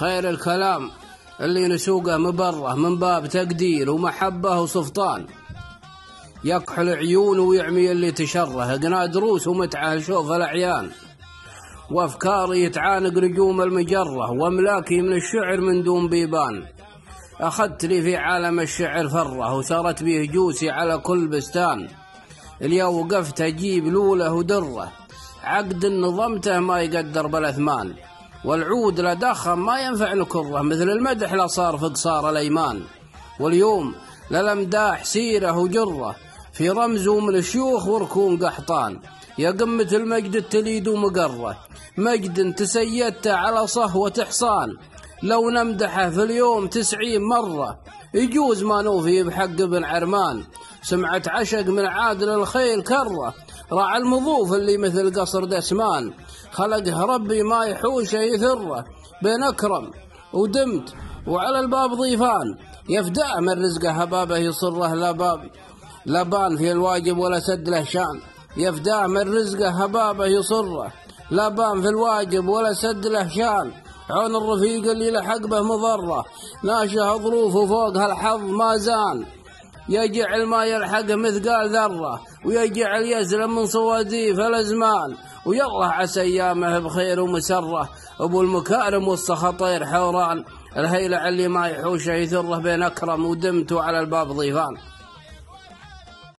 خير الكلام اللي نسوقه مبره من باب تقدير ومحبة وسفطان يكحل عيونه ويعمي اللي تشره قنا دروس ومتعة شوف الأعيان. وأفكاري يتعانق نجوم المجرة وأملاكي من الشعر من دون بيبان. أخذت لي في عالم الشعر فرة وسارت به جوسي على كل بستان. اليوم وقفت أجيب لولة ودرة عقد نظمته ما يقدر بالأثمان. والعود لدخم ما ينفع نكره مثل المدح لا صار في قصار الأيمان. واليوم للمداح سيرة وجرة. في رمزه من الشيوخ وركون قحطان. يا قمة المجد التليد ومقرة. مجد تسيدته على صهوة إحصان لو نمدحه في اليوم تسعين مرة يجوز ما نوفي بحق ابن عرمان. سمعة عشق من عادل الخيل كرة. راعى المضوف اللي مثل قصر دسمان. خلقه ربي ما يحوشه يثره بين أكرم ودمت وعلى الباب ضيفان. يفدأ من رزقه هبابه يصره لا لا بان في الواجب ولا سد له شان. يفداه من رزقه هبابه يصره. لا بان في الواجب ولا سد له شان. عون الرفيق اللي لحق به مضرة ناشه ظروفه فوق هالحظ ما زان. يجعل ما يلحقه مثقال ذرة ويجعل يسلم من صواديف الأزمان. ويالله عسى أيامه بخير ومسرة أبو المكارم والسخطير حوران. الهيلة اللي ما يحوشه يثره بين أكرم ودمت على الباب ضيفان.